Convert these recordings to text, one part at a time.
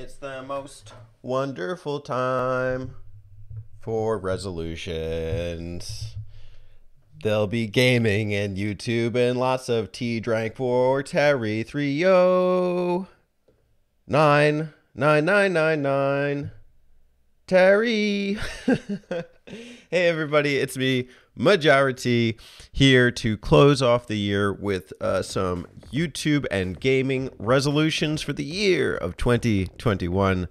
It's the most wonderful time for resolutions. There'll be gaming and YouTube and lots of tea drank for Terry 30 Terry. hey everybody, it's me, Majora T, here to close off the year with uh, some YouTube and gaming resolutions for the year of 2021.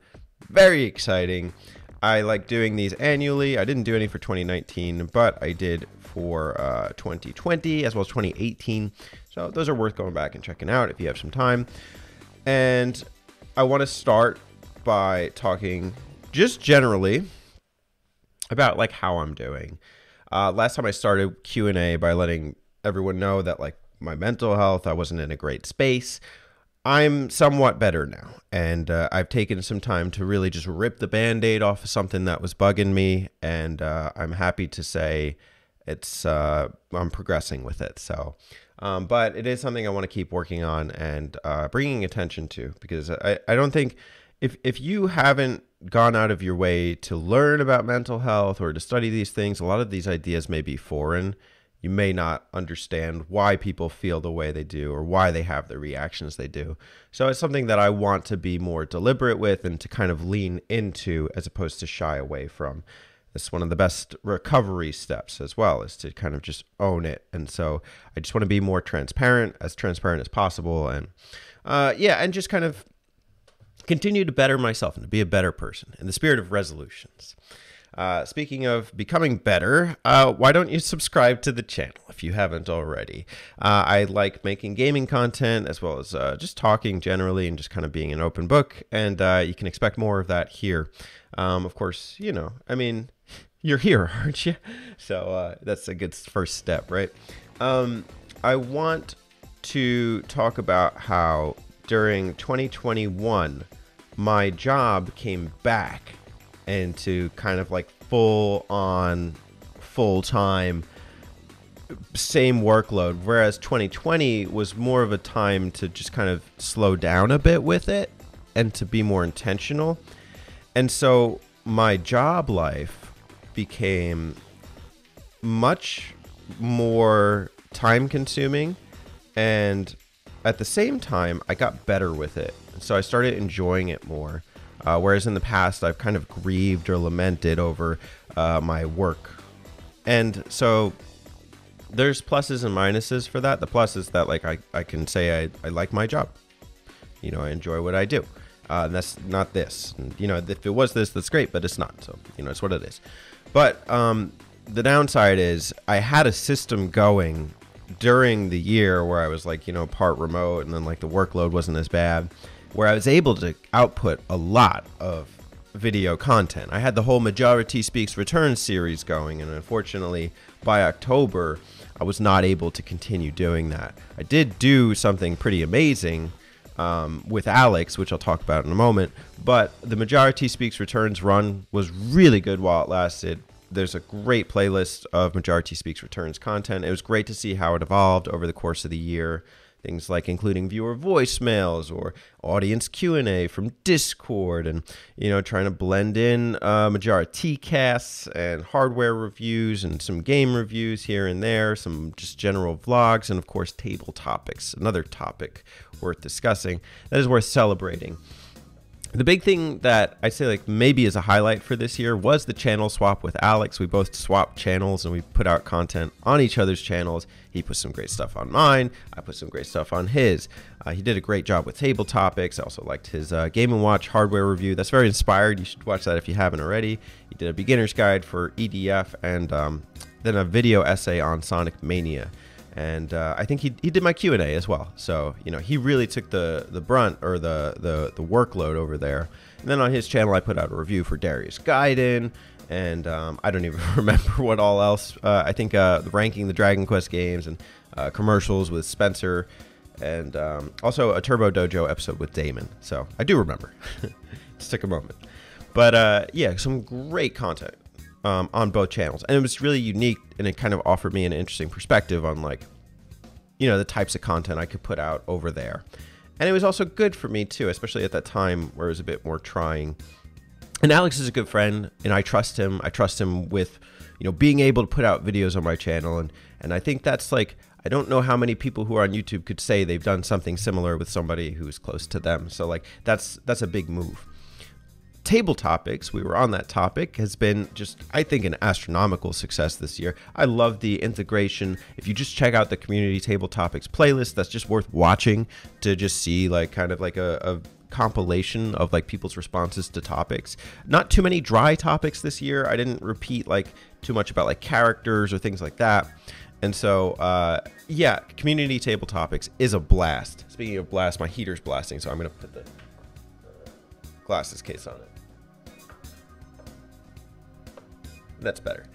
Very exciting. I like doing these annually. I didn't do any for 2019, but I did for uh, 2020 as well as 2018. So those are worth going back and checking out if you have some time. And I want to start by talking just generally about like how I'm doing. Uh, last time I started Q and A by letting everyone know that like my mental health, I wasn't in a great space. I'm somewhat better now, and uh, I've taken some time to really just rip the band aid off of something that was bugging me, and uh, I'm happy to say it's uh, I'm progressing with it. So, um, but it is something I want to keep working on and uh, bringing attention to because I, I don't think if if you haven't gone out of your way to learn about mental health or to study these things, a lot of these ideas may be foreign you may not understand why people feel the way they do or why they have the reactions they do. So it's something that I want to be more deliberate with and to kind of lean into as opposed to shy away from. It's one of the best recovery steps as well is to kind of just own it. And so I just want to be more transparent, as transparent as possible. And uh, yeah, and just kind of continue to better myself and to be a better person in the spirit of resolutions. Uh, speaking of becoming better, uh, why don't you subscribe to the channel if you haven't already? Uh, I like making gaming content as well as uh, just talking generally and just kind of being an open book, and uh, you can expect more of that here. Um, of course, you know, I mean, you're here, aren't you? So uh, that's a good first step, right? Um, I want to talk about how during 2021, my job came back into kind of like full on full time same workload. Whereas 2020 was more of a time to just kind of slow down a bit with it and to be more intentional. And so my job life became much more time consuming and at the same time I got better with it so I started enjoying it more uh, whereas in the past, I've kind of grieved or lamented over uh, my work. And so there's pluses and minuses for that. The plus is that like I, I can say I, I like my job. You know, I enjoy what I do. Uh, and that's not this. And, you know, if it was this, that's great, but it's not. So, you know, it's what it is. But um, the downside is I had a system going during the year where I was like, you know, part remote and then like the workload wasn't as bad where I was able to output a lot of video content. I had the whole Majora T Speaks Return series going, and unfortunately, by October, I was not able to continue doing that. I did do something pretty amazing um, with Alex, which I'll talk about in a moment, but the Majora T Speaks Returns run was really good while it lasted. There's a great playlist of Majora T Speaks Returns content. It was great to see how it evolved over the course of the year things like including viewer voicemails or audience q&a from discord and you know trying to blend in uh, majority casts and hardware reviews and some game reviews here and there some just general vlogs and of course table topics another topic worth discussing that is worth celebrating the big thing that I'd say like maybe is a highlight for this year was the channel swap with Alex. We both swapped channels and we put out content on each other's channels. He put some great stuff on mine. I put some great stuff on his. Uh, he did a great job with table topics. I also liked his uh, Game and Watch hardware review. That's very inspired. You should watch that if you haven't already. He did a beginner's guide for EDF and um, then a video essay on Sonic Mania and uh, I think he, he did my Q and A as well. So you know he really took the the brunt or the the the workload over there. And then on his channel, I put out a review for Darius Gaiden, and um, I don't even remember what all else. Uh, I think uh, ranking the Dragon Quest games and uh, commercials with Spencer, and um, also a Turbo Dojo episode with Damon. So I do remember. Just took a moment, but uh, yeah, some great content um, on both channels, and it was really unique, and it kind of offered me an interesting perspective on like, you know, the types of content I could put out over there. and it was also good for me too, especially at that time where it was a bit more trying. And Alex is a good friend, and I trust him. I trust him with, you know, being able to put out videos on my channel, and and I think that's like I don't know how many people who are on YouTube could say they've done something similar with somebody who's close to them. So like that's that's a big move table topics we were on that topic has been just i think an astronomical success this year. I love the integration. If you just check out the community table topics playlist that's just worth watching to just see like kind of like a, a compilation of like people's responses to topics. Not too many dry topics this year. I didn't repeat like too much about like characters or things like that. And so uh yeah community table topics is a blast. Speaking of blast my heater's blasting so i'm gonna put the glasses case on it that's better.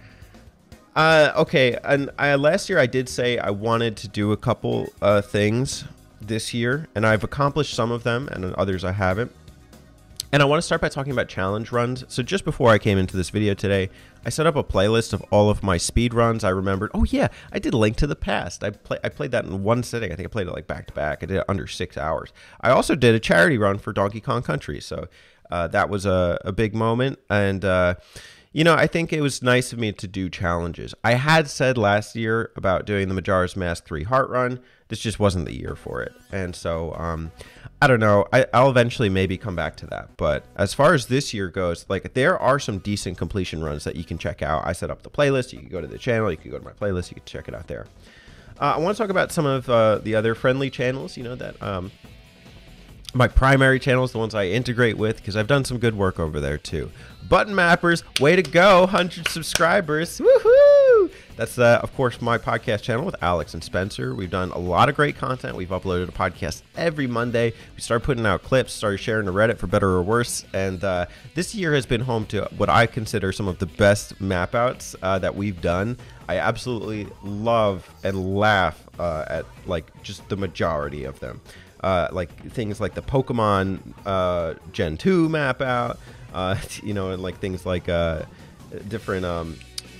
Uh, okay, and I, last year I did say I wanted to do a couple uh, things this year, and I've accomplished some of them, and others I haven't. And I want to start by talking about challenge runs. So just before I came into this video today, I set up a playlist of all of my speed runs. I remembered, oh yeah, I did Link to the Past. I play, I played that in one sitting. I think I played it like back to back. I did it under six hours. I also did a charity run for Donkey Kong Country, so uh, that was a, a big moment. And uh, you know, I think it was nice of me to do challenges. I had said last year about doing the Majora's Mask 3 Heart Run. This just wasn't the year for it. And so, um, I don't know. I, will eventually maybe come back to that. But as far as this year goes, like there are some decent completion runs that you can check out. I set up the playlist. You can go to the channel. You can go to my playlist. You can check it out there. Uh, I want to talk about some of uh, the other friendly channels, you know, that um, my primary channels, the ones I integrate with, because I've done some good work over there too. Button Mappers, way to go, 100 subscribers, woohoo! That's, uh, of course, my podcast channel with Alex and Spencer. We've done a lot of great content. We've uploaded a podcast every Monday. We started putting out clips, started sharing to Reddit for better or worse. And uh, this year has been home to what I consider some of the best map outs uh, that we've done. I absolutely love and laugh uh, at like just the majority of them uh, like things like the Pokemon uh, Gen 2 map out, uh, you know, and like things like uh, different. Um,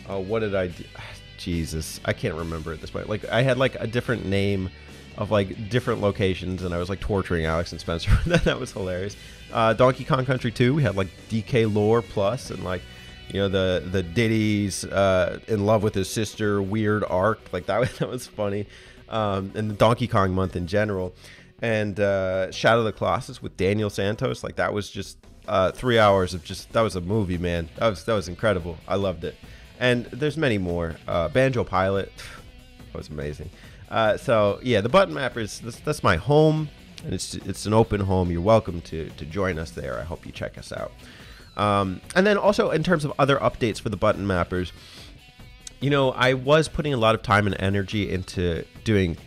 oh, what did I do? Jesus, I can't remember at this point. Like I had like a different name of like different locations, and I was like torturing Alex and Spencer. that was hilarious. Uh, Donkey Kong Country 2, we had like DK Lore Plus, and like you know the the Diddy's uh, in love with his sister weird arc. Like that that was funny, um, and the Donkey Kong month in general and uh, Shadow of the Colossus with Daniel Santos. Like that was just uh, three hours of just that was a movie, man. That was that was incredible. I loved it. And there's many more. Uh, Banjo Pilot that was amazing. Uh, so yeah, the button mappers. That's, that's my home, and it's it's an open home. You're welcome to to join us there. I hope you check us out. Um, and then also in terms of other updates for the button mappers, you know, I was putting a lot of time and energy into doing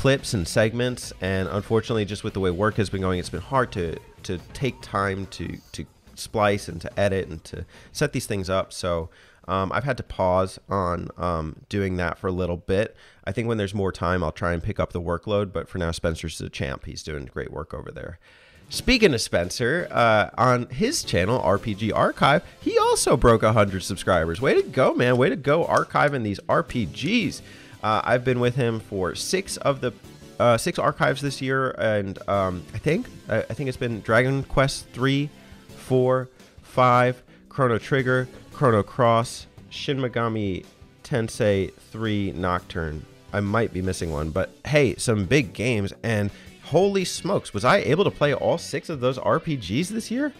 clips and segments and unfortunately just with the way work has been going it's been hard to to take time to to splice and to edit and to set these things up so um, I've had to pause on um, doing that for a little bit. I think when there's more time, I'll try and pick up the workload. But for now, Spencer's a champ. He's doing great work over there. Speaking of Spencer, uh, on his channel, RPG Archive, he also broke 100 subscribers. Way to go, man. Way to go archiving these RPGs. Uh, I've been with him for six of the uh, six archives this year, and um, I think I, I, think it's been Dragon Quest three, four, five, Chrono Trigger, Chrono Cross, Shin Megami Tensei three, Nocturne. I might be missing one, but hey, some big games, and holy smokes, was I able to play all six of those RPGs this year?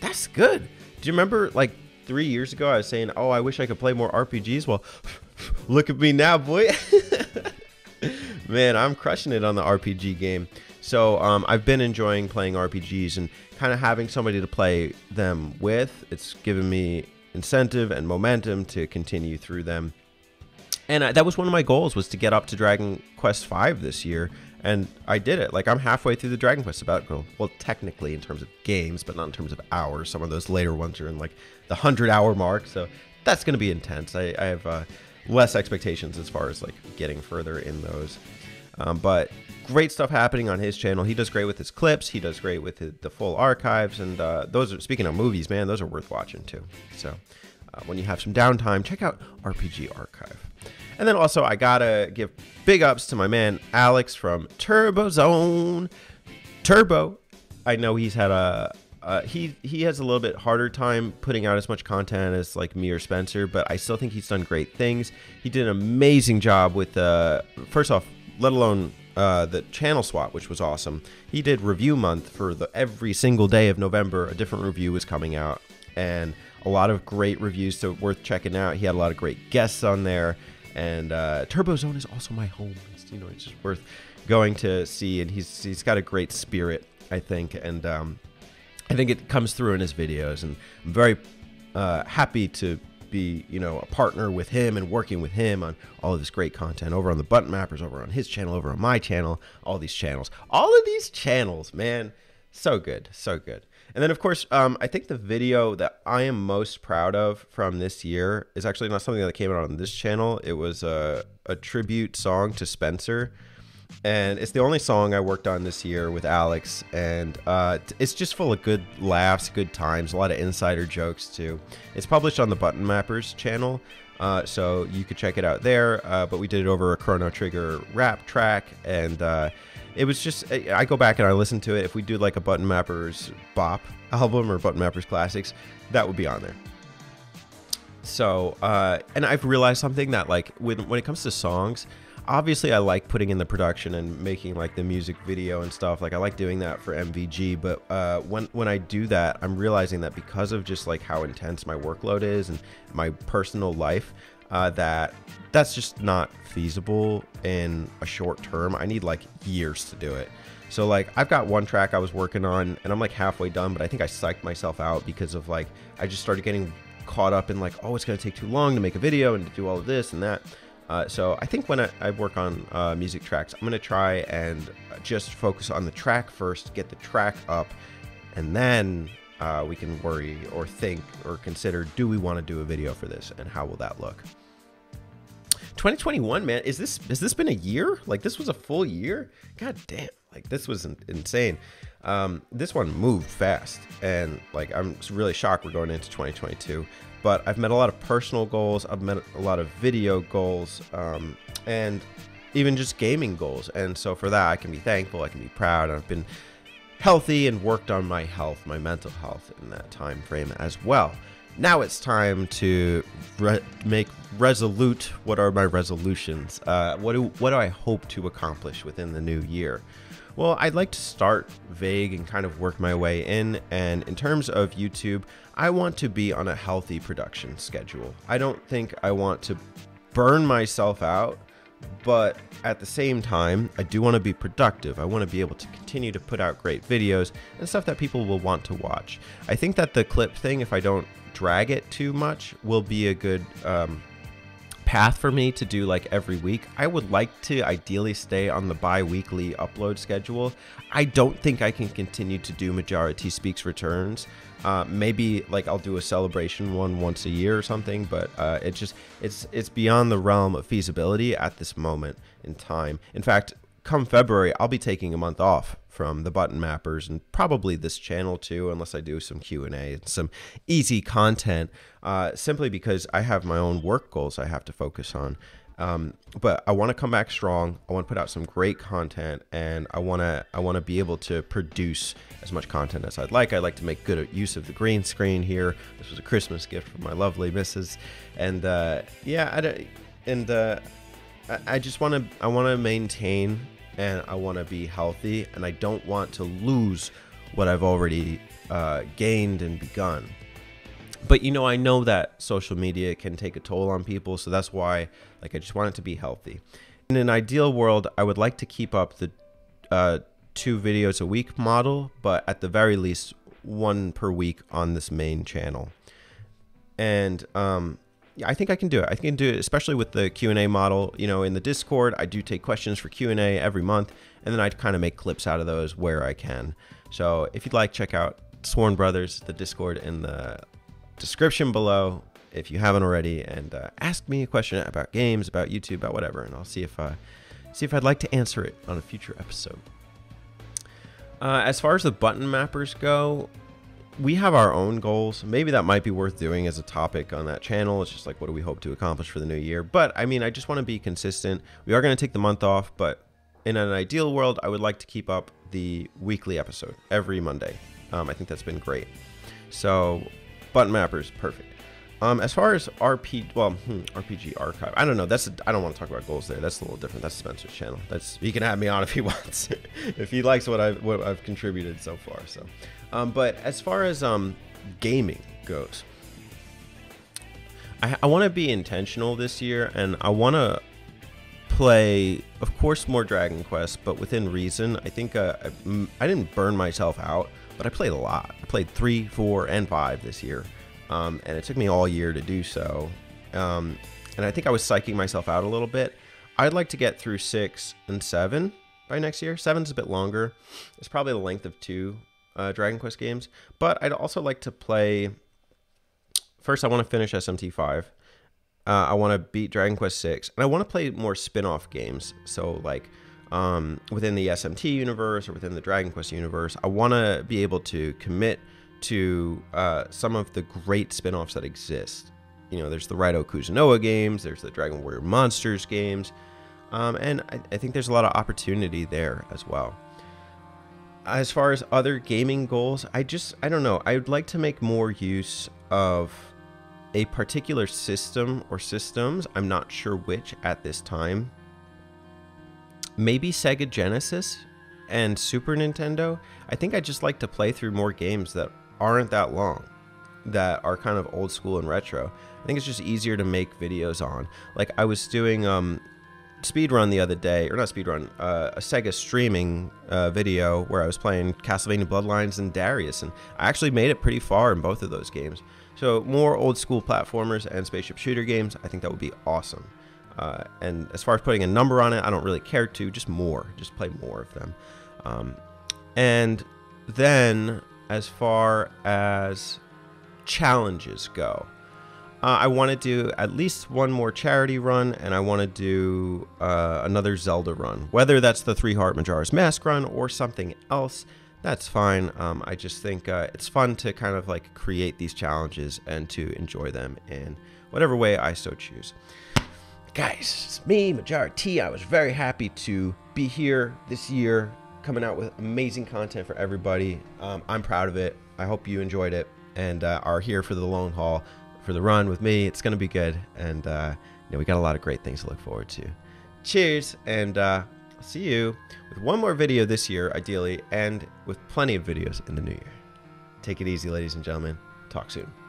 That's good. Do you remember like three years ago I was saying, oh, I wish I could play more RPGs? Well, Look at me now, boy. Man, I'm crushing it on the RPG game. So um, I've been enjoying playing RPGs and kind of having somebody to play them with. It's given me incentive and momentum to continue through them. And I, that was one of my goals was to get up to Dragon Quest V this year, and I did it. Like I'm halfway through the Dragon Quest about well, technically in terms of games, but not in terms of hours. Some of those later ones are in like the hundred hour mark, so that's going to be intense. I, I have. Uh, less expectations as far as like getting further in those. Um, but great stuff happening on his channel. He does great with his clips. He does great with the full archives, and uh, those are speaking of movies, man. Those are worth watching too. So uh, when you have some downtime, check out RPG Archive. And then also, I gotta give big ups to my man Alex from Turbo Zone. Turbo, I know he's had a uh, he he has a little bit harder time putting out as much content as like me or Spencer, but I still think he's done great things. He did an amazing job with uh, first off, let alone uh, the channel swap, which was awesome. He did review month for the every single day of November. A different review was coming out, and a lot of great reviews, so worth checking out. He had a lot of great guests on there, and uh, Turbo Zone is also my home. It's, you know, it's just worth going to see, and he's he's got a great spirit, I think, and um, I think it comes through in his videos, and I'm very uh, happy to be, you know, a partner with him and working with him on all of this great content over on the Button Mappers, over on his channel, over on my channel, all these channels, all of these channels, man, so good, so good. And then, of course, um, I think the video that I am most proud of from this year is actually not something that came out on this channel. It was a, a tribute song to Spencer and it's the only song I worked on this year with Alex, and uh, it's just full of good laughs, good times, a lot of insider jokes too. It's published on the Button Mappers channel, uh, so you could check it out there. Uh, but we did it over a Chrono Trigger rap track, and uh, it was just I go back and I listen to it. If we do like a Button Mappers Bop album or Button Mappers Classics, that would be on there. So, uh, and I've realized something that like when when it comes to songs obviously I like putting in the production and making like the music video and stuff. Like I like doing that for MVG, but uh, when when I do that, I'm realizing that because of just like how intense my workload is and my personal life, uh, that that's just not feasible in a short term. I need like years to do it. So like I've got one track I was working on and I'm like halfway done, but I think I psyched myself out because of like I just started getting caught up in like oh it's gonna take too long to make a video and to do all of this and that. Uh, so I think when I, I work on uh, music tracks, I'm going to try and just focus on the track first, get the track up, and then uh, we can worry or think or consider do we want to do a video for this and how will that look? 2021, man, is this has this been a year? Like this was a full year? God damn! Like this was insane. Um, this one moved fast, and like I'm really shocked we're going into 2022 but I've met a lot of personal goals. I've met a lot of video goals, um, and even just gaming goals. And so for that, I can be thankful. I can be proud. I've been healthy and worked on my health, my mental health in that time frame as well. Now it's time to re- make resolute. What are my resolutions? Uh, what do what do I hope to accomplish within the new year? Well, I'd like to start vague and kind of work my way in. And in terms of YouTube, I want to be on a healthy production schedule. I don't think I want to burn myself out, but at the same time, I do want to be productive. I want to be able to continue to put out great videos and stuff that people will want to watch. I think that the clip thing, if I don't drag it too much, will be a good um, path for me to do like every week. I would like to ideally stay on the bi weekly upload schedule. I don't think I can continue to do Majora T Speaks Returns. Uh, maybe like I'll do a celebration one once a year or something, but uh, it just it's it's beyond the realm of feasibility at this moment in time. In fact, come February, I'll be taking a month off from the button mappers and probably this channel too, unless I do some Q and some easy content. Uh, simply because I have my own work goals I have to focus on. Um, but I want to come back strong. I want to put out some great content, and I want to I want to be able to produce as much content as I'd like. I'd like to make good use of the green screen here. This was a Christmas gift from my lovely missus, and uh, yeah, I, and uh, I, I just want to I want to maintain and I want to be healthy, and I don't want to lose what I've already uh, gained and begun. But you know, I know that social media can take a toll on people, so that's why, like, I just want it to be healthy. In an ideal world, I would like to keep up the uh, two videos a week model, but at the very least, one per week on this main channel. And um, I think I can do it. I can do it, especially with the Q and A model. You know, in the Discord, I do take questions for Q and A every month, and then I kind of make clips out of those where I can. So if you'd like, check out Sworn Brothers, the Discord in the description below if you haven't already, and uh, ask me a question about games, about YouTube, about whatever, and I'll see if I see if I'd like to answer it on a future episode. Uh, as far as the button mappers go, we have our own goals. Maybe that might be worth doing as a topic on that channel. It's just like, what do we hope to accomplish for the new year? But I mean, I just want to be consistent. We are going to take the month off, but in an ideal world, I would like to keep up the weekly episode every Monday. Um, I think that's been great. So, button mappers, perfect. Um, as far as RP, well, hmm, RPG archive, I don't know. That's I don't want to talk about goals there. That's a little different. That's Spencer's channel. That's he can have me on if he wants, if he likes what I've what I've contributed so far. So, um, but as far as um, gaming goes, I, I want to be intentional this year, and I want to play, of course, more Dragon Quest, but within reason. I think uh, I, I didn't burn myself out, but I played a lot. I played three, four, and five this year, um, and it took me all year to do so. Um, and I think I was psyching myself out a little bit. I'd like to get through six and seven by next year. Seven's a bit longer. It's probably the length of two uh, Dragon Quest games, but I'd also like to play first I want to finish SMT5. Uh, I want to beat Dragon Quest 6 and I want to play more spin-off games. So like um, within the SMT universe or within the Dragon Quest universe, I want to be able to commit to uh, some of the great spin-offs that exist. You know, there's the Raidou Kuzunoha games, there's the Dragon Warrior Monsters games, um, and I, I think there's a lot of opportunity there as well as far as other gaming goals, I just I don't know. I would like to make more use of a particular system or systems, I'm not sure which at this time. Maybe Sega Genesis and Super Nintendo. I think I just like to play through more games that aren't that long, that are kind of old school and retro. I think it's just easier to make videos on. Like I was doing um, speedrun the other day, or not speedrun, uh, a Sega streaming uh, video where I was playing Castlevania Bloodlines and Darius, and I actually made it pretty far in both of those games. So more old school platformers and spaceship shooter games, I think that would be awesome. Uh, and as far as putting a number on it, I don't really care to. Just more, just play more of them. Um, and then as far as challenges go, uh, I want to do at least one more charity run, and I want to do uh, another Zelda run. Whether that's the Three Heart Majora's Mask run or something else, that's fine. Um, I just think uh, it's fun to kind of like create these challenges and to enjoy them in whatever way I so choose. Guys, it's me, Majora T. I was very happy to be here this year, coming out with amazing content for everybody. Um, I'm proud of it. I hope you enjoyed it and uh, are here for the long haul, for the run with me. It's going to be good. And, uh, you know, we got a lot of great things to look forward to. Cheers, and uh, I'll see you with one more video this year, ideally, and with plenty of videos in the new year. Take it easy, ladies and gentlemen. Talk soon.